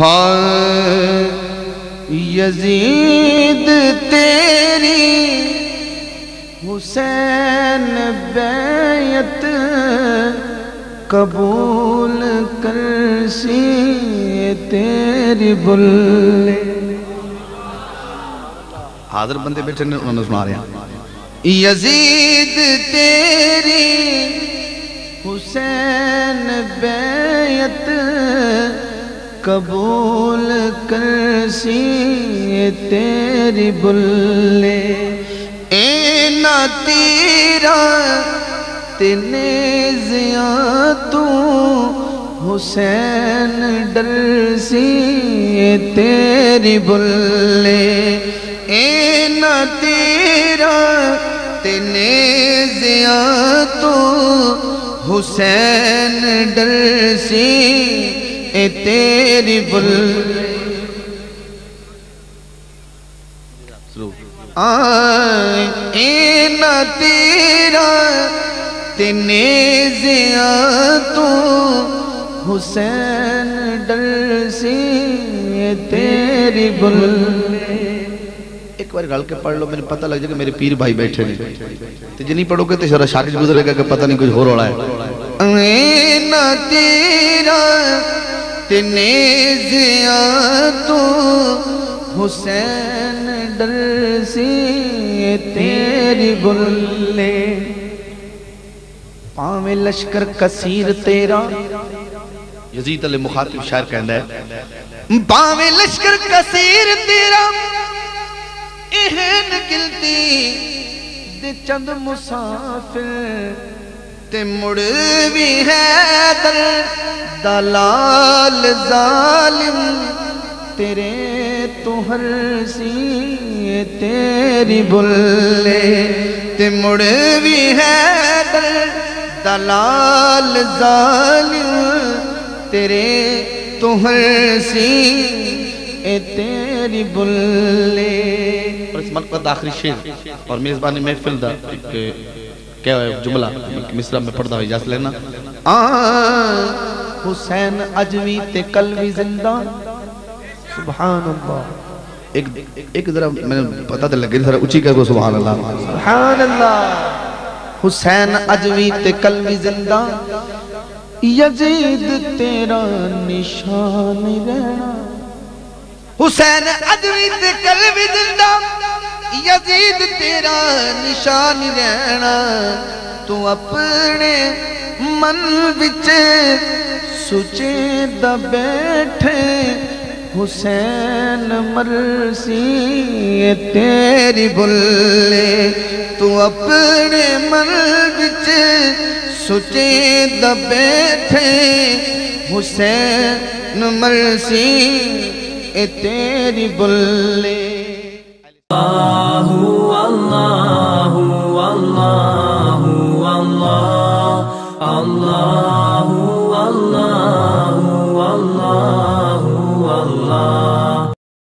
ہائے یزید تیری حسین بیعت قبول کرسی تیری بلے۔ حاضر بندے بیٹھے نے انہوں نے سنا رہے ہیں۔ یزید تیری حسین بیعت قبول کرسی تیری بلے۔ اینا تیرا تینے زیاں تو حسین ڈرسی تیری بلے۔ اینا تیرا تینے زیاں تو حسین ڈرسی اے تیری بلے آئے اینا تیرا تینے زیاں تو حسین ڈرسی اے تیری بلے ایک بار گل کے پڑھ لو میرے پتہ لگ جائے کہ میرے پیر بھائی بیٹھے نہیں تو جنہیں پڑھو گے تو شرح شارج گزرے گا کہ پتہ نہیں کچھ ہو رہا ہے۔ اینا تیرا تینے زیاں تو حسین ڈرسی تیری بلے پاویں لشکر کثیر تیرا یزید علی مخاطب شاعر کہندہ ہے پاویں لشکر کثیر تیرا اہن گلتی دے چند مسافر تے مڑ بھی ہے در دلال ظالم، تیرے تو ہر سی تیری بلے۔ تے مڑ بھی ہے در دلال ظالم، تیرے تو ہر سی اے تیری بلے۔ اور اس ملک کا آخری شیر اور میزبانی محفل دا ایک کیا ہے جملہ مصرہ میں پڑھتا ہوئی جاس لینا۔ آن حسین عجوی تے قلبی زندہ۔ سبحان اللہ۔ ایک ذرا میں نے پتا تے لگے ذرا اچھی کہہ گو سبحان اللہ۔ سبحان اللہ۔ حسین عجوی تے قلبی زندہ۔ یزید تیرا نشان رہنا۔ حسین عجوی تے قلبی زندہ۔ یزید تیرا نشان رہنا تو اپنے من بچے سچے دا بیٹھے، حسین مرسی تیری بلے تو اپنے من بچے سچے دا بیٹھے، حسین مرسی تیری بلے الله والله